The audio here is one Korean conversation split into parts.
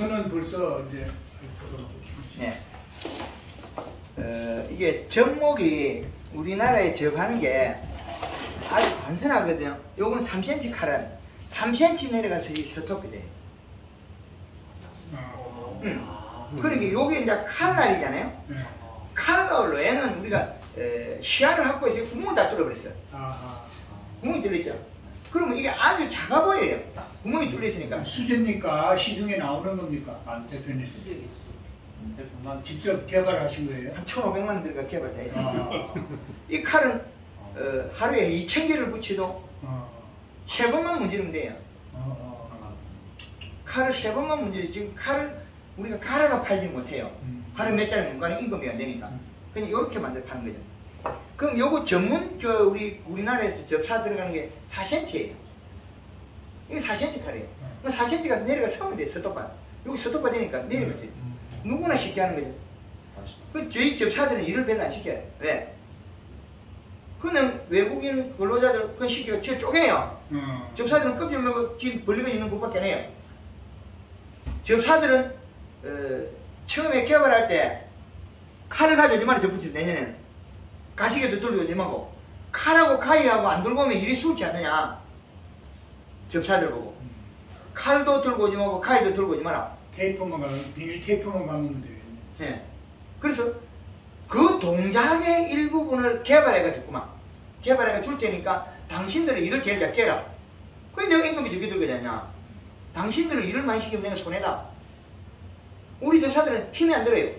코드는 벌써 이제 네. 어, 이게 접목이 우리나라에 접하는 게 아주 단순하거든요. 요건 3cm 칼은 3cm 내려가서 이 서톱이 돼. 어, 응. 그러니까 요게 이제 칼날이잖아요. 네. 칼날로 얘는 우리가 에, 시야를 확보해서 구멍을 다 뚫어버렸어. 아하. 구멍이 뚫렸죠. 그러면 이게 아주 작아 보여요. 구멍이 뚫렸으니까. 수제입니까? 시중에 나오는 겁니까? 안 대표님. 수직이 대표만 직접 개발하신 거예요? 한 1,500만 들가 개발돼 있어요. 아, 이 칼은 어, 하루에 2,000개를 붙여도 어, 세 번만 문지르면 돼요. 어, 어. 칼을 세 번만 문지르 지금 칼을 우리가 갈아가 팔지 못해요. 음. 하루 몇 달에 문간에 임금이 안 되니까. 그냥 이렇게 만들어 파는 거죠. 그럼 요거 전문 저 우리 우리나라에서 접사 들어가는 게 4cm예요. 이게 4cm 칼이에요. 그럼 4cm 가서 내려가 서면 돼 서톱바. 여기 서톱바 되니까 내려갈 수 있어요. 누구나 쉽게 하는 거죠. 그 저희 접사들은 일을 별로 안 시켜요. 왜? 그는 외국인 근로자들 그건 시켜 저 쪼개요. 어. 접사들은 껍질 먹고 지금 벌리고 있는 것밖에 안 해요. 접사들은 어, 처음에 개발할 때 칼을 이만히 덧붙여 내년에는 가시개도 들고 이만고 칼하고 가위하고 안 들고 오면 일이 수월치 않느냐 접사들 보고 칼도 들고 오지 말고 가위도 들고 오지 마라 테이프만 가면 비닐 테이프만 감으면 되겠네. 예. 그래서 그 동작의 일부분을 개발해가 줬구만. 개발해가 줄 테니까 당신들은 일을 제일 잘 깨라. 그게 내가 임금이 저기 들고 다냐. 당신들은 일을 많이 시키면 내가 손해다. 우리 전사들은 힘이 안 들어요.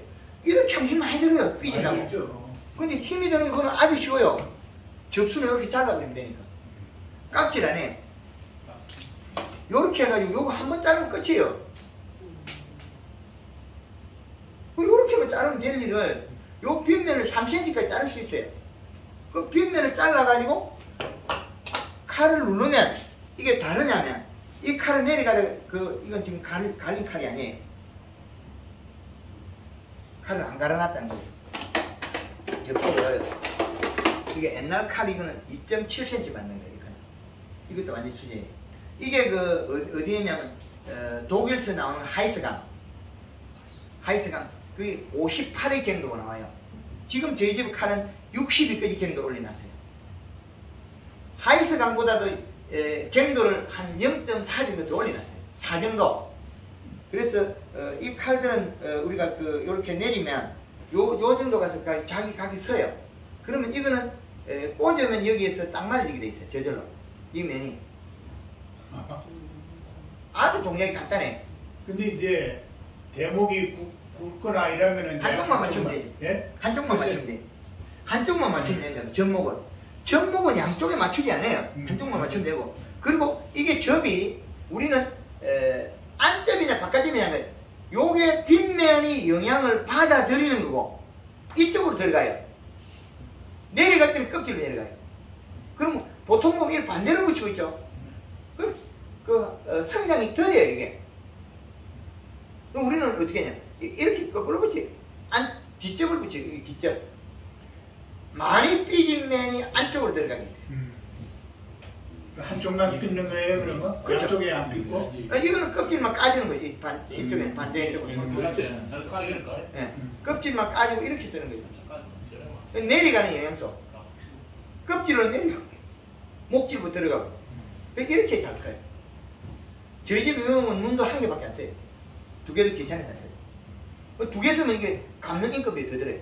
이렇게 하면 힘 많이 들어요. 삐진다고. 근데 힘이 드는 거는 아주 쉬워요. 접수는 이렇게 잘라버리면 되니까. 깍질 안 해. 요렇게 해가지고 요거 한 번 자르면 끝이에요. 요렇게만 자르면 될 일을 요 빗면을 3cm까지 자를 수 있어요. 그 빗면을 잘라가지고 칼을 누르면 이게 다르냐면 이 칼을 내려가다 그 이건 지금 갈, 갈린 칼이 아니에요. 칼을 안 갈아놨다는 거 죠. 옆으로 이게 옛날 칼 이거는 2.7cm 맞는 거예요. 이것도 완전 수제예요. 이게 그 어- 어디 에냐면 어, 독일에서 나오는 하이스강 하이스강 그게 58의 경도가 나와요. 지금 저희 집 칼은 60위까지 경도 올려놨어요. 하이스강보다도 에, 경도를 한 0.4 정도 더 올려놨어요. 4 정도. 그래서 어, 이 칼들은 어, 우리가 그 이렇게 내리면 요, 요 정도 가서 가- 자기 각이 서요. 그러면 이거는 에, 꽂으면 여기에서 딱 맞아지게 돼 있어요. 저절로. 이 면이. 아주 동작이 간단해. 근데 이제 대목이 굵, 굵거나 이러면은 한쪽만 맞추면 돼. 예? 한쪽만. 맞추면 돼. 한쪽만 맞추면 된다. 접목은. 접목은 양쪽에 맞추지 않아요. 음. 한쪽만 맞추면 되고. 그리고 이게 접이 우리는 에, 안접이냐 바깥접이냐 요게 빗면이 영향을 받아들이는 거고 이쪽으로 들어가요. 내려갈 때는 껍질로 내려가요. 그럼 보통 보면 반대로 붙이고 있죠. 그, 그 어, 성장이 덜해요 이게. 그럼 우리는 어떻게 하냐? 이- 이렇게 거꾸로 붙이. 안 뒷접을 붙여. 이 뒷접. 많이 삐진 면이 안쪽으로 들어가게 돼. 음. 한쪽만 빗는 거예요 그러면? 그렇죠. 양쪽에 안 빗고? 어, 이거는 껍질만 까지는 거지. 이 반, 이쪽에 반대 쪽으로. 까기니까 예. 껍질만 까지고 이렇게 쓰는 거죠. 내려가는 영양소. 껍질은 내려가고 목질부터 들어가고 이렇게 잘 커요. 저희 집에 보면 눈도 한 개밖에 안 써요. 두 개도 괜찮아서 안 써요. 그두 개 쓰면 이게 감는 인건비가 더 들어요.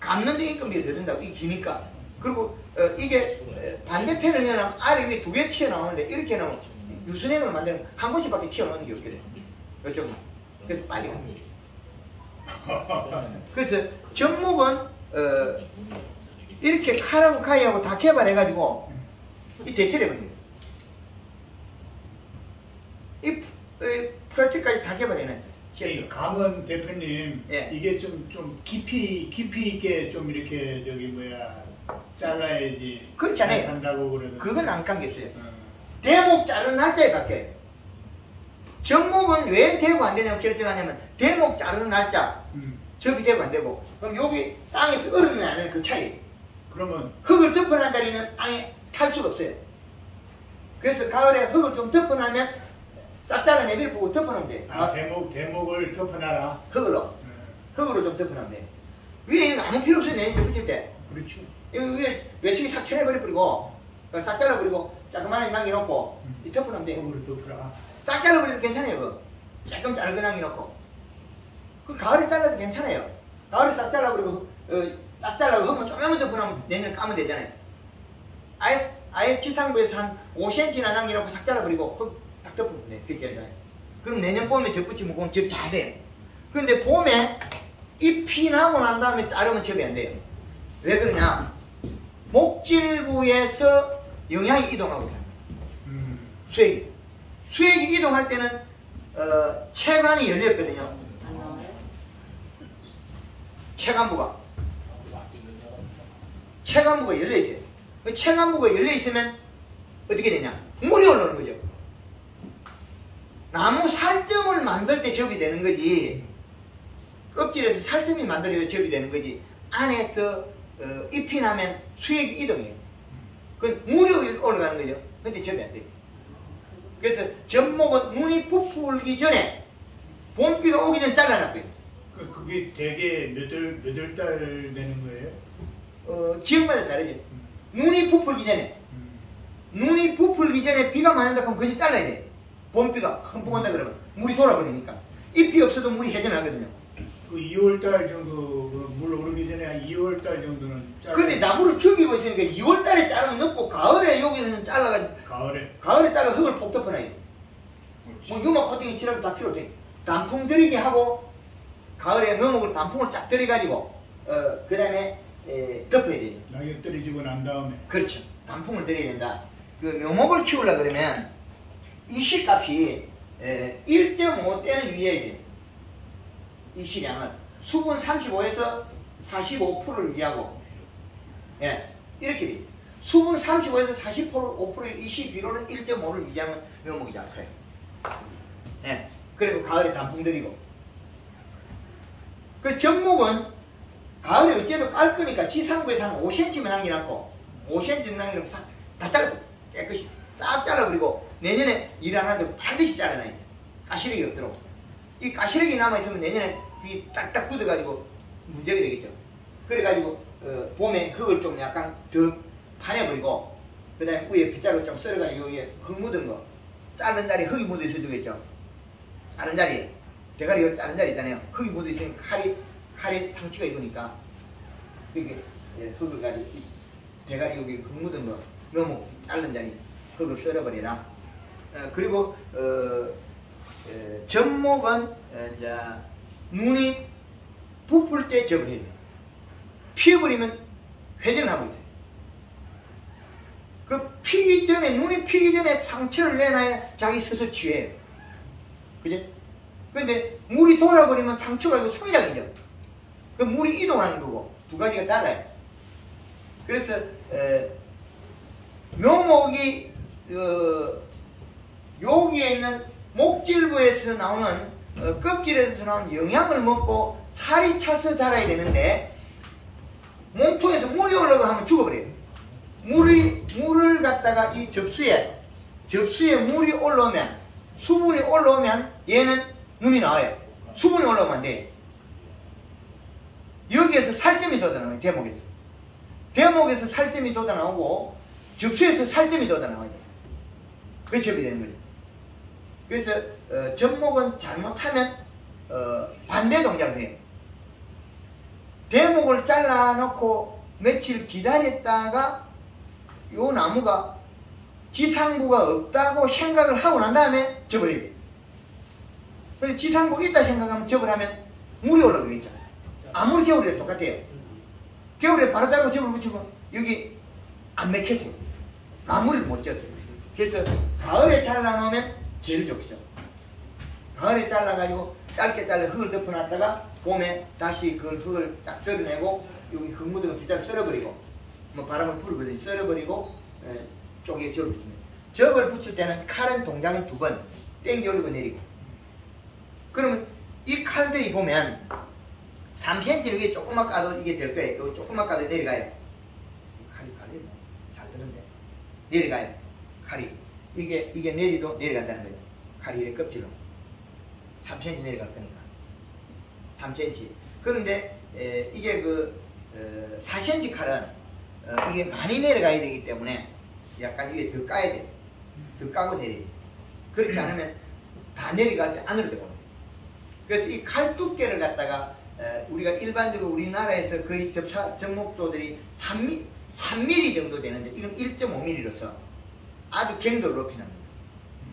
감는데 인건비가 더 든다고 이게 기니까. 그리고 어, 이게 어, 반대편을 해놓으면 아래 위에 두 개 튀어나오는데 이렇게 해놓으면 유선행을 만들면 한 번씩밖에 튀어나오는 게 없거든. 이쪽은. 그래서 빨리 가. 그래서 접목은 어, 이렇게 칼하고 가위하고 다 개발해가지고 이 대체해버립니다. 이, 프- 이 프로젝트까지 다 개발해놨죠. 이. 감은 대표님 예. 이게 좀 좀 깊이 깊이 있게 좀 이렇게 저기 뭐야 잘라야지 그렇지 않아요. 산다고 그러는 그건 안 관계없어요. 어. 대목 자르는 날짜에 바뀌어요. 접목은 왜 되고 안 되냐고 결정하냐면 대목 자르는 날짜 음. 접이 되고 안 되고 그럼 여기 땅에서 얼음이 나는 그 차이 그러면 흙을 덮어놓은 자리는 땅에 탈 수가 없어요. 그래서 가을에 흙을 좀 덮어놓으면 싹 잘라 내밀 보고 덮어놓으면 돼. 아, 대목, 대목을 덮어놔라. 흙으로. 네. 흙으로 좀 덮어놓으면 돼. 위에 아무 필요 없어요. 내년 덮으실 때. 그렇죠. 이거 위에 외치기 싹 쳐내버려버리고, 싹 잘라버리고, 조그만하게 남겨놓고, 음. 이 덮어놓으면 돼. 대목을 덮어라. 싹 잘라버려도 괜찮아요. 그거. 조금 짧게 남겨놓고. 그 가을에 잘라도 괜찮아요. 가을에 싹 잘라버리고, 어, 딱 잘라고 그러면 조금만 덮어놓으면 내년에 까면 되잖아요. 아예, 아예 지상부에서 한 5cm나 남겨놓고 싹 잘라버리고, 흙딱 덮으면 돼. 그게 제일 좋아요. 그럼 내년 봄에 접 붙이면 그건 접잘 돼요. 근데 봄에 잎이 나고 난 다음에 자르면 접이 안 돼요. 왜 그러냐? 목질부에서 영양이 이동하고 있다. 음. 수액이. 수액이 이동할 때는 어, 체관이 열렸거든요. 체관부가. 체관부가 열려 있어요. 그 체관부가 열려 있으면 어떻게 되냐? 물이 올라오는 거죠. 나무 살점을 만들 때 접이 되는 거지. 껍질에서 살점이 만들어야 접이 되는 거지. 안에서 어, 잎이 나면 수액이 이동해요. 그건 물이 올라가는 거죠. 근데 접이 안 돼요. 그래서 접목은 눈이 부풀기 전에 봄비가 오기 전에 잘라놨고요. 그, 그게 대개 몇 월, 몇월 달 되는 거예요? 어, 지역마다 다르죠. 눈이 부풀기 전에 음. 눈이 부풀기 전에 비가 많이 온다 그러면 그것이 잘라야 돼. 봄비가 흠뻑 온다 그러면 물이 돌아버리니까 잎이 없어도 물이 회전하거든요. 그 2월 달 정도, 그물 오르기 전에 한 2월 달 정도는 짧 근데 나무를 죽이고 있으니까 2월 달에 자르면 늦고 가을에 여기는 잘라가지고 가을에. 가을에 잘라 흙을 폭 덮어놔야 돼. 뭐 유막 코팅이 칠하면 다 필요 없대. 단풍 들이게 하고 가을에 너목으로 단풍을 쫙 들여가지고 어, 그 다음에 덮어야 돼요. 낙엽 떨어지고 난 다음에. 그렇죠. 단풍을 들여야 된다. 그 묘목을 키우려 그러면 이 실값이 1.5대는 유지해야 돼. 이 실량을 수분 35에서 45%를 유지하고 예 이렇게 돼. 수분 35에서 40% 5%의 21호를 1.5를 유지하면 묘목이 잘 커요. 예. 그리고 가을에 단풍 들이고 그 전목은 가을에 어째도 깔 거니까 지상부에서 한 5cm만 남겨놨고 5cm 남겨놓고 싹다 잘라 깨끗이 싹 잘라버리고 내년에 일 안 하도 반드시 잘라놔야 돼 가시력이 없도록 이 가시력이 남아있으면 내년에 그게 딱딱 굳어가지고 문제가 되겠죠. 그래가지고 어, 봄에 흙을 좀 약간 더 파내버리고 그 다음에 위에 빗자루 좀 썰어가지고 여기에 흙 묻은 거. 자른 자리에 흙이 묻어 있어 주겠죠. 자른 자리에. 대가리 자른 자리 있잖아요. 흙이 묻어 있으니까 칼이 칼에 상처가 입으니까. 이게 예, 흙을 가지고 이 대가리 여기 흙 묻은 거. 묘목 자른 자리 흙을 썰어버리라. 어, 그리고 어, 에, 접목은 어, 이제 눈이 부풀 때 접을 해야 돼요 피어버리면 회전하고 있어요. 그 피기 전에 눈이 피기 전에 상처를 내놔야 자기 스스로 치유해요. 그지? 근데 물이 돌아버리면 상처가 아니고 성장이죠. 그 물이 이동하는 거고 두 가지가 달라요. 그래서 에, 묘목이 어, 여기에 있는 목질부에서 나오는 어, 껍질에서 나오는 영양을 먹고 살이 차서 자라야 되는데 몸통에서 물이 올라가 하면 죽어버려요. 물이 물을 갖다가 이 접수에 접수에 물이 올라오면 수분이 올라오면 얘는 눈이 나와요. 수분이 올라오면 안 돼. 여기에서 살점이 돋아나와요. 대목에서. 대목에서 살점이 돋아나오고 접수에서 살점이 돋아나와야 돼. 그게 접이 되는 거죠. 그래서 어, 접목은 잘못하면 어, 반대 동작을 해요. 대목을 잘라놓고 며칠 기다렸다가 요 나무가 지상부가 없다고 생각을 하고 난 다음에 접어야. 그래서 지상부가 있다 생각하면 접을 하면 물이 올라가겠죠. 아무리 겨울에 똑같아요. 겨울에 바로 자르고 접을 붙이고 여기 안 맥혔어요. 마무리를 못 졌어요. 그래서 가을에 잘라놓으면 제일 좋죠. 가을에 잘라가지고 짧게 잘라 흙을 덮어놨다가 봄에 다시 그 흙을 딱 드러내고 여기 흙 묻은 거 비자를 썰어버리고 뭐 바람을 불거든요. 썰어버리고 에, 쪼개에 접을 붙입니다. 접을 붙일 때는 칼은 동작은 두 번 땡겨 올리고 내리고 그러면 이 칼들이 보면 3cm 이게 조금만 까도 이게 될 거예요. 여기 조금만 까도 내려가요. 이 칼이 칼이 잘 드는데 내려가요. 칼이 이게 이게 내리도 내려간다는 거예요. 칼이 이래 껍질로 3cm 내려갈 거니까 3cm 그런데 에, 이게 그 어, 4cm 칼은 어, 이게 많이 내려가야 되기 때문에 약간 위에 더 까야 돼. 더 까고 내려야 돼. 그렇지 않으면 다 내려갈 때 안으로 들어가요. 그래서 이 칼 두께를 갖다가 에, 우리가 일반적으로 우리나라에서 거의 접사, 접목도들이 3mm, 3mm 정도 되는데 이건 1.5mm로서 아주 경도를 높이는 겁니다.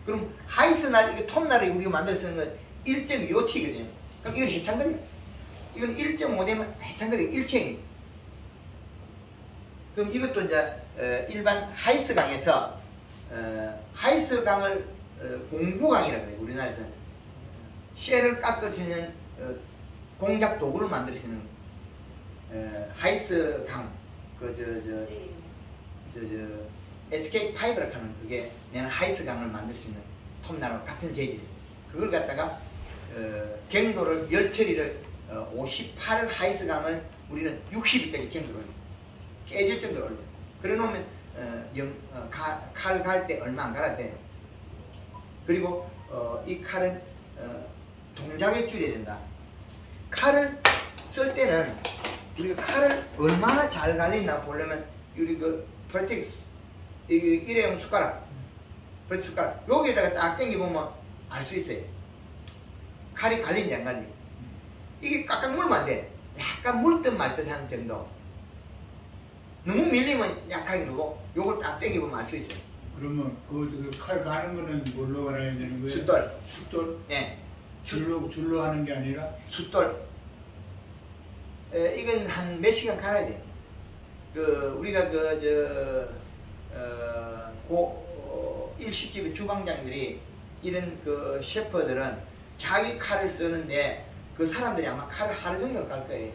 그럼 하이스날, 이게 톱날을 우리가 만들어 쓰는 건 1.25T거든요. 그럼 이건 해창거리야. 이건 1.5 되면 해창거리 1층이. 그럼 이것도 이제 어, 일반 하이스 강에서 어, 하이스 강을 어, 공구강이라고 해요. 우리나라에서 쉘을 어, 공작 도구를 어, 하이스 강, 그 저 저 저 저 SK 파이브라고 하는 그게 내는 하이스 강을 만들 수 있는 톱나무 같은 재질. 그걸 갖다가 어, 경도를 열 처리를 어, 58 하이스 강을 우리는 60일까지 경도를 올려. 깨질 정도로 올려. 그래 놓으면 어, 영, 어, 칼갈 때 얼마 안 갈아도 돼요. 그리고 어, 이 칼은 어, 동작에 줄여야 된다. 칼을 쓸 때는 우리가 칼을 얼마나 잘 갈리나 보려면 우리 그이 일회용 숟가락 프레틱 숟가락 여기에다가 딱 당겨보면 알 수 있어요. 칼이 갈린지 안 갈린지. 이게 깍깍 물면 안 돼. 약간 물듯 말듯 하는 정도. 너무 밀리면 약하게 누고 요걸 딱 당겨보면 알 수 있어요. 그러면 그 칼 가는 거는 뭘로 갈아야 되는 거예요? 숫돌. 숫돌? 예. 줄로 줄로 하는 게 아니라 숫돌. 에, 이건 한 몇 시간 갈아야 돼요. 그, 우리가 그, 저, 어, 고, 어, 일식집의 주방장들이 이런 그 셰프들은 자기 칼을 쓰는데 그 사람들이 아마 칼을 하루 종일 깔 거예요.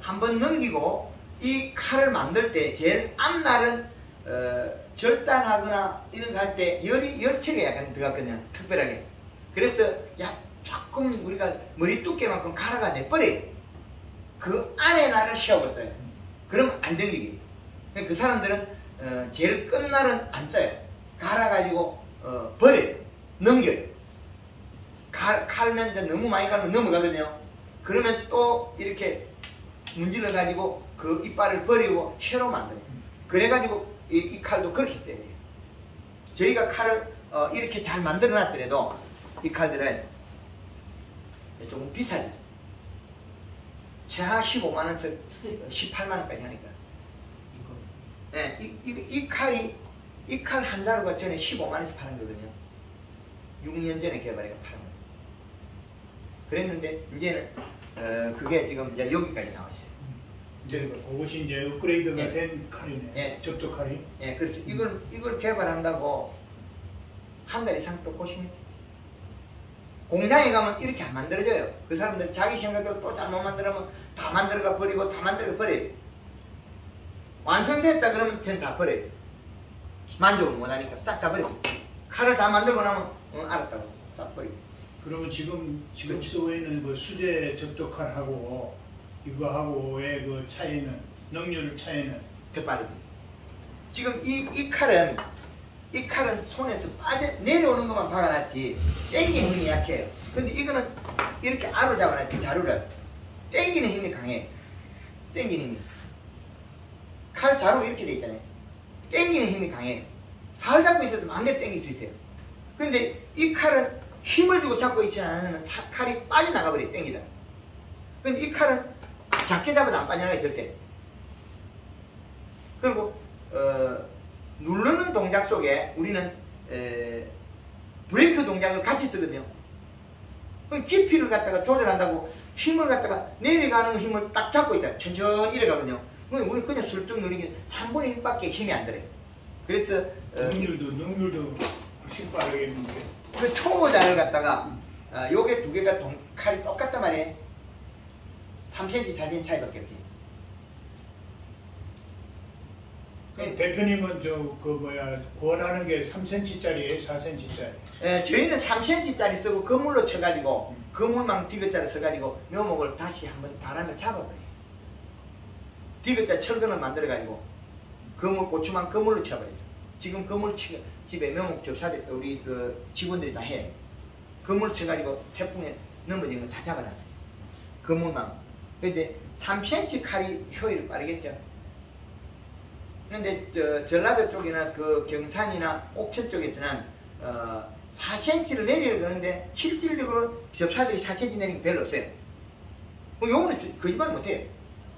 한 번 넘기고 이 칼을 만들 때 제일 앞날은 어, 절단하거나 이런 거 할 때 열이 열체가 약간 들어갔거든요. 특별하게. 그래서 야 조금 우리가 머리 두께만큼 갈아가 내버려요. 그 안에 나를 씌워봤어요. 그럼 안정적이. 그 사람들은 어, 제일 끝날은 안 써요. 갈아가지고 어, 버려요. 넘겨요. 갈, 칼면 이제 너무 많이 갈면 넘어가거든요. 그러면 또 이렇게 문질러 가지고 그 이빨을 버리고 새로 만들어요. 그래가지고 이, 이 칼도 그렇게 써야 돼요. 저희가 칼을 어, 이렇게 잘 만들어 놨더라도 이 칼들은 조금 비싸죠. 최하 15만원에서 18만원까지 하니까. 네, 이, 이, 이 칼이, 이 칼 한 자루가 전에 15만원에서 파는 거거든요. 6년 전에 개발해가 파는 거예요. 그랬는데, 이제는, 어, 그게 지금 이제 여기까지 나와 있어요. 이제 그것이 이제 업그레이드가 예. 된 칼이네. 예. 접도 칼이. 예, 그래서 이걸, 이걸 개발한다고 한 달 이상 또 고생했지. 공장에 가면 이렇게 안 만들어져요. 그 사람들 자기 생각대로 또 잘못 만들면 다 만들어가 버리고 다 만들어가 버려요. 완성됐다 그러면 전 다 버려요. 만족을 못하니까 싹 다 버리고. 칼을 다 만들고 나면 응, 알았다고 싹 버리고. 그러면 지금 지금 그렇죠. 쓰고 있는 그 수제 접도 칼하고 이거하고의 그 차이는 능률 차이는 더 빠르고. 지금 이, 이 칼은 이 칼은 손에서 빠져 내려오는 것만 박아놨지 땡기는 힘이 약해요. 근데 이거는 이렇게 알을 잡아놨지 자루를 땡기는 힘이 강해. 땡기는 힘이. 칼 자루 이렇게 돼 있잖아요. 땡기는 힘이 강해. 살 잡고 있어도 마음대로 땡길 수 있어요. 근데 이 칼은 힘을 주고 잡고 있지 않으면 사- 칼이 빠져나가 버려 땡기다. 근데 이 칼은 작게 잡아도 안 빠져나가요 절대. 그리고 어, 누르는 동작 속에 우리는 에, 브레이크 동작을 같이 쓰거든요. 그 깊이를 갖다가 조절한다고 힘을 갖다가 내려가는 힘을 딱 잡고 있다. 천천히 이래가거든요. 우리는 그냥 슬쩍 누르기 3분의 1밖에 힘이 안 들어요. 그래서 어, 능률도 능률도 훨씬 빠르겠는데. 그 초보자를 갖다가 어, 요게 두 개가 동, 칼이 똑같단 말이에요. 3cm, 4cm 차이밖에 없지. 그럼 대표님은 저 그 뭐야 권하는 게 3cm짜리예요, 4cm짜리. 예, 저희는 3cm짜리 쓰고 그물로 쳐가지고 그물망 디귿자를 써가지고 묘목을 다시 한번 바람을 잡아버려요. 디귿자 철근을 만들어가지고 그물 고추망 그물로 쳐버려요. 지금 그물 치 집에 묘목 접사들 우리 그 직원들이 다 해. 그물 쳐가지고 태풍에 넘어진 거다 잡아놨어요. 그물만. 근데 3cm 칼이 효율이 빠르겠죠. 근데 저, 전라도 쪽이나 그 경산이나 옥천 쪽에서는 어, 4cm를 내리려 그러는데 실질적으로 접사들이 4cm 내리는 게 별로 없어요. 요거는 저- 거짓말 못해요.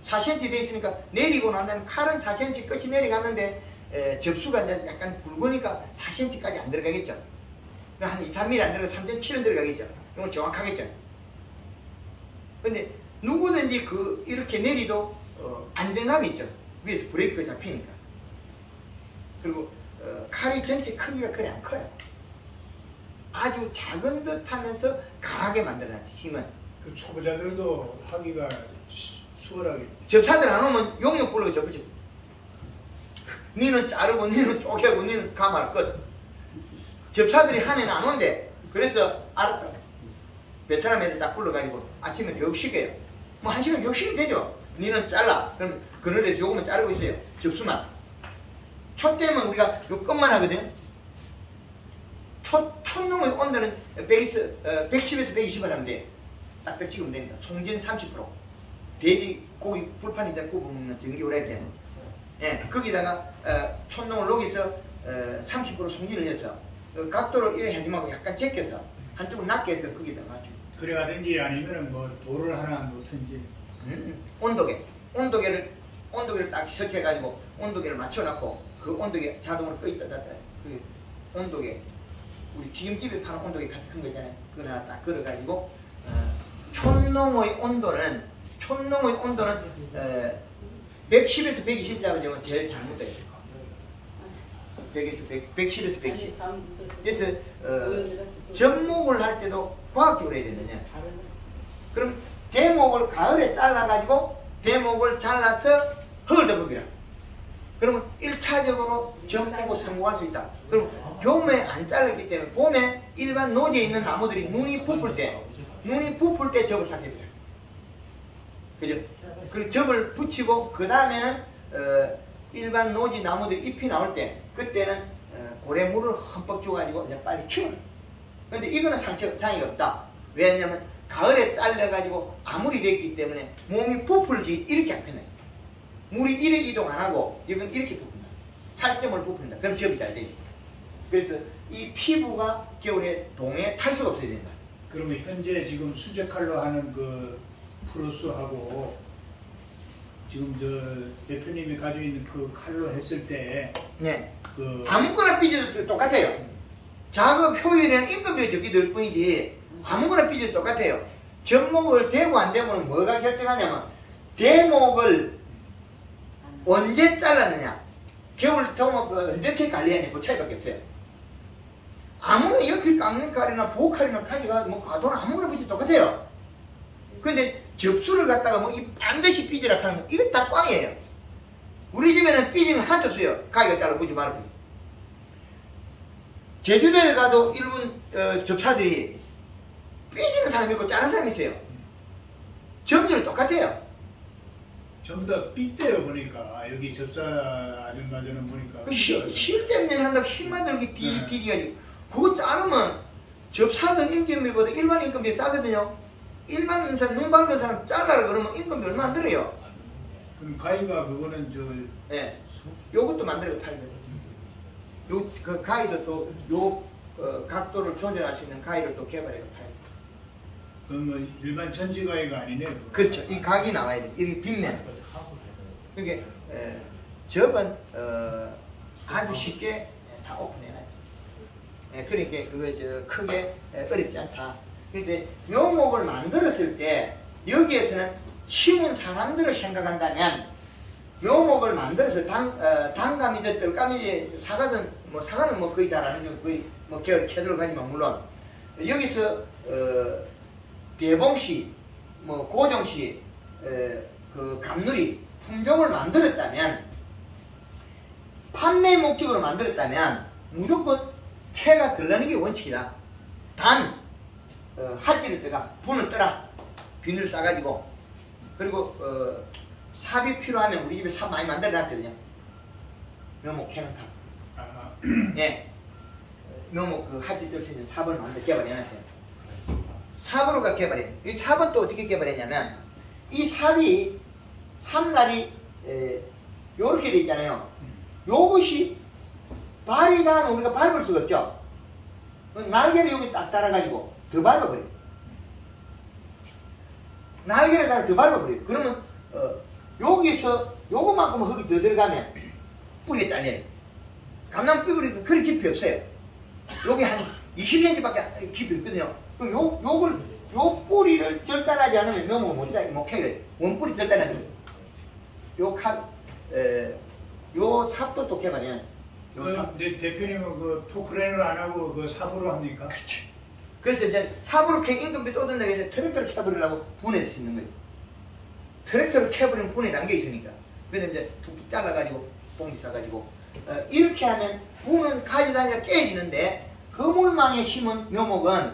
4cm 돼 있으니까 내리고 난 다음에 칼은 4cm 끝이 내려갔는데 에, 접수가 이제 약간 굵으니까 4cm까지 안 들어가겠죠. 그러니까 한 2, 3mm 안 들어가 3.7은 들어가겠죠. 이건 정확하겠죠. 근데 누구든지 그 이렇게 내리도 어, 안정감이 있죠. 위에서 브레이크가 잡히니까. 그리고 어, 칼이 전체 크기가 그래 안 커요. 아주 작은 듯 하면서 강하게 만들어놨죠. 힘은. 그 초보자들도 하기가 수- 수월하게. 접사들 안 오면 용역 불러고 접으죠. 니는 자르고 니는 쪼개고 니는 가말 끝. 접사들이 한 해는 안 온대. 그래서 알았다. 베트남 애들 딱 불러가지고 아침에 교육시켜요. 뭐 한 시간 교육시키면 되죠. 니는 잘라. 그럼 그늘에서 요거만 자르고 있어요. 접수만. 초 때면 우리가 요 끝만 하거든요. 초, 촌놈의 온도는 100에서, 어, 110에서 120을 하면 돼. 딱딱 찍으면 됩니다. 송진 30%. 돼지 고기 불판에다 구워 먹는 전기 오래된 예, 거기다가 어, 촌농을 녹여서 어, 30% 송진을 해서 그 각도를 이래 말고 약간 제껴서 한쪽을 낮게 해서 거기다 맞죠. 그래가든지 아니면은 뭐 돌을 하나 놓든지. 음, 온도계 온도계를 온도계를 딱 설치해가지고 온도계를 맞춰놨고 그 온도계 자동으로 떠 있다 닫다 그 온도계 우리 튀김집에 파는 온도계 같은 큰거 있잖아요 그거 하나 딱 걸어가지고 어, 촌농의 온도는 촌농의 온도는 어, 110에서 120 잡으면 제일 잘못돼요 100에서 100, 110에서 120 그래서 어, 접목을 할 때도 과학적으로 해야 되느냐 그럼 대목을 가을에 잘라가지고 대목을 잘라서 흙을 덮으라. 그러면 1차적으로 접목을 성공할 수 있다. 그럼 봄에 안 잘랐기 때문에 봄에 일반 노지에 있는 나무들이 눈이 부풀 때, 눈이 부풀 때 접을 삭혀야 돼요. 그죠? 그 접을 붙이고 그 다음에는 어, 일반 노지 나무들 잎이 나올 때 그때는 어, 고래물을 흠뻑 줘가지고 이제 빨리 키워요. 근데 이거는 상처 장애가 없다. 왜냐면 가을에 잘려가지고 아무리 됐기 때문에 몸이 부풀지 이렇게 안 끝나요. 물이 이래 이동 안 하고 이건 이렇게 부푼다. 살점을 부푼다. 그럼 접이 잘 되지. 그래서 이 피부가 겨울에 동해 탈 수가 없어야 된다. 그러면 현재 지금 수제 칼로 하는 그 프로스하고 지금 저 대표님이 가지고 있는 그 칼로 했을 네. 때그 아무거나 삐져도 똑같아요. 작업 효율에는 임금비 적기 들 뿐이지 아무거나 삐져도 똑같아요. 접목을 대고 안 되면 뭐가 결정하냐면 대목을 언제 잘랐느냐 겨울 도목을 어떻게 관리하냐 그 차이밖에 없어요. 아무나 옆에 깎는 칼이나 보칼이나 칼이가 뭐 가도는 아무거나 삐져도 똑같아요. 근데 접수를 갖다가 뭐 이 반드시 삐지라 하는 거 이거 다 꽝이에요. 우리 집에는 삐지는 하나도 없어요. 가위가 잘라 보지 보지. 제주도에 가도 일본 어, 접사들이 삐지는 사람이 있고 자른 사람이 있어요. 점들은 똑같아요. 전부 다 삐때요 보니까 여기 접사 아줌마들은 보니까 그 실, 삐져요. 실 때문에 한다고 힘만 들게 뒤, 네. 뒤지가지고 그거 자르면 접사들 임금비보다 일반 임금비 싸거든요. 일반 인사 눈 밝은 사람 잘라라 그러면 임금비 얼마 안 들어요. 그럼 가위가 그거는 저 예. 요것도 만들어 팔면 요 그 가위도 또 요 어, 각도를 조절할 수 있는 가위를 또 개발해서 팔요. 그건 뭐 일반 전지 가위가 아니네. 그거. 그렇죠. 이 각이 나와야 돼. 이 빗면. 그게 에, 접은 어, 아주 쉽게 다 오픈해놔요. 예, 그러니까 그거 저 크게 에, 어렵지 않다. 근데 묘목을 만들었을 때 여기에서는 힘은 사람들을 생각한다면 묘목을 만들어서 당, 어, 당감이든 뜰감이든 사과든 뭐 사과는 뭐 거의 잘안 하죠. 거의 뭐 개, 개들어가지만 물론 여기서 어, 대봉시, 뭐 고정시, 에, 그 감누리 품종을 만들었다면 판매 목적으로 만들었다면 무조건 캐가 들라는 게 원칙이다. 단 어, 하지를 뜨가 분을 떠라 비늘 싸가지고 그리고 어, 삽이 필요하면 우리 집에 삽 많이 만들어 놨거든요. 묘목 캐는 탑. 아, 예. 묘목 그 하지 될수 있는 삽을 만들어 개발해놨어요. 삽으로가 개발해. 이 삽은 또 어떻게 개발했냐면 이 삽이 삼날이 에, 요렇게 돼 있잖아요. 요것이 발이 닿으면 우리가 밟을 수가 없죠. 날개를 여기 딱 달아가지고 더 밟아버려. 날개를 달아 더 밟아버려. 그러면 어, 여기서 요거만큼 흙이 더 들어가면 뿌리가 잘려요. 감남뿌리 그리 깊이 없어요. 여기 한 20cm밖에 깊이 없거든요. 그럼 요, 요걸, 요 뿌리를 절단하지 않으면 묘목을 못, 따- 못 캐요. 원뿌리 절단하지 않으면. 요 칼, 에, 요 삽도 또 개발해요. 요 삽. 그, 내 대표님은 그 포크레인을 안 하고 그 삽으로 합니까? 그 래서 이제 삽으로 캐 임금비 또 든다고 해서 트랙터를 캐버리려고 분해될 수 있는 거예요. 트랙터를 캐버리면 분해 단계 있으니까. 그래서 이제 툭툭 잘라가지고 봉지 싸가지고 어, 이렇게 하면 분은 가지다니까 깨지는데 그물망에 심은 묘목은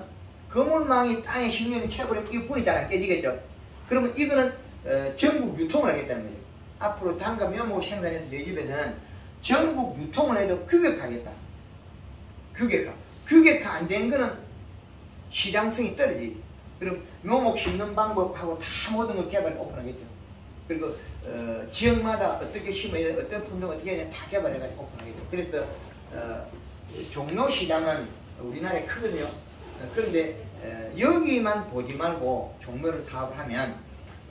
그물망이 땅에 심으면 캐버리면 이 분이 잘 안 깨지겠죠. 그러면 이거는 어, 전국 유통을 하겠다는 거예요. 앞으로 단가 묘목을 생산해서 저희 집에는 전국 유통을 해도 규격하겠다. 규격화. 규격화 안 된 거는 시장성이 떨어지지. 그리고 묘목 심는 방법하고 다 모든 걸 개발 오픈하겠죠. 그리고 어, 지역마다 어떻게 심어야 돼, 어떤 품종 어떻게 해야 돼, 다 개발해가지고 오픈하겠죠. 그래서 어, 종로 시장은 우리나라에 크거든요. 어, 그런데 어, 여기만 보지 말고 종로를 사업을 하면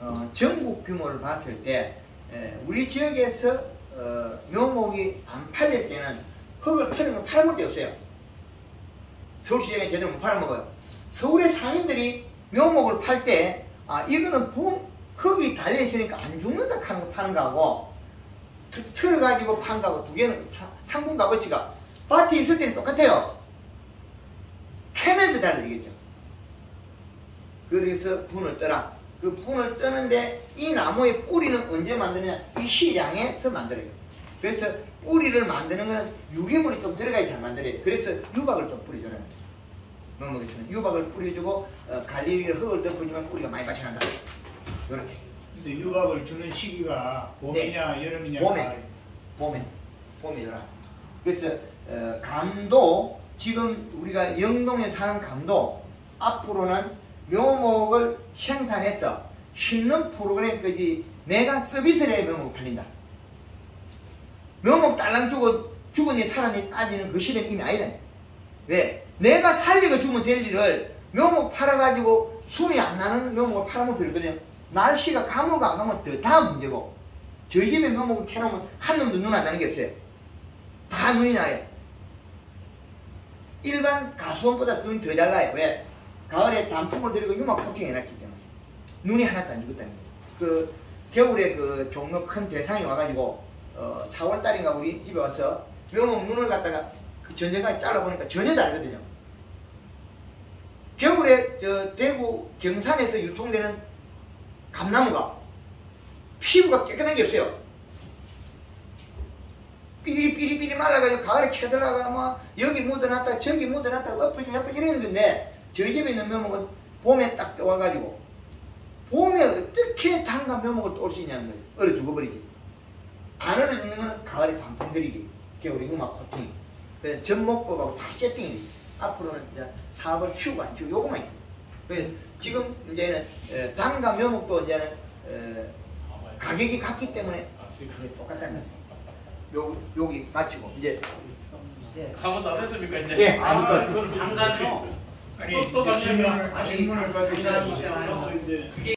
어, 전국 규모를 봤을 때 에, 우리 지역에서 어, 묘목이 안 팔릴 때는 흙을 털으면 팔아볼 데 없어요. 서울시장에 제대로 못 팔아먹어요. 서울의 상인들이 묘목을 팔 때, 아, 이거는 부, 흙이 달려있으니까 안 죽는다 하는 거 파는 거하고, 트- 틀어 가지고 판 거하고 두 개는 사- 상품 값어치가 밭에 있을 때는 똑같아요. 캐면서 달라지겠죠. 그래서 분을 떠라. 그 분을 떠는데 이 나무의 뿌리는 언제 만드냐? 이 시장에서 만들어요. 그래서 뿌리를 만드는 거는 유기물이 좀 들어가야 잘 만들어요. 그래서 유박을 좀 뿌리잖아요. 농목에서는 유박을 뿌려주고 어, 관리를 흙을 덮어주면 뿌리가 많이 발생한다. 이렇게 근데 유박을 주는 시기가 봄이냐 여름이냐 네. 봄에. 봄에 봄이더라. 그래서 어, 감도 지금 우리가 영동에 사는 감도 앞으로는 묘목을 생산해서 심는 프로그램까지 내가 서비스를 해 묘목 팔린다. 묘목 딸랑 죽어 죽은 이 사람이 따지는 그 시대는 이미 아니다. 왜? 내가 살리고 주면 될 일을 묘목 팔아가지고 숨이 안 나는 묘목을 팔아면 되거든요. 날씨가 가물고 안 가면 더 다음 문제고 저희 집에 묘목을 캐놓으면 한 놈도 눈 안 나는 게 없어요. 다 눈이 나요. 일반 가수원보다 눈이 더잘 나요. 왜? 가을에 단풍을 들이고 유막 코팅 해놨기 때문에 눈이 하나도 안 죽었다는 거예요. 그 겨울에 그 종로 큰 대상이 와가지고 어, 4월달인가 우리 집에 와서 묘목 눈을 갖다가 그 전쟁까지 잘라보니까 전혀 다르거든요. 겨울에 저 대구 경산에서 유통되는 감나무가 피부가 깨끗한 게 없어요. 삐리삐리삐리 말라가지고 가을에 캐들어가 뭐 여기 묻어놨다 저기 묻어놨다 엎어지고 엎어지고 이러는 건데 저희 집에 있는 묘목은 봄에 딱 떠와가지고 봄에 어떻게 단감 묘목을 떠올 수 있냐는 거예요. 얼어 죽어버리기. 안 얼어 죽는 건 가을에 단풍 들이기. 겨울에 음악 코팅. 전목법하고 다 세팅이 돼. 앞으로는 이제 사업을 키우고 안 키우고 요거만 있어요. 그래서 지금 이제는 에, 단감 묘목도 이제는 에, 가격이 같기 때문에 그게 똑같다는 거죠. 요, 여기 마치고 이제 한번도 안 했습니까 이제? 예, 아무튼. 안 가죠? 아니 또- 질문을 가시면- 질문을 받으셔야죠. 아니, 이제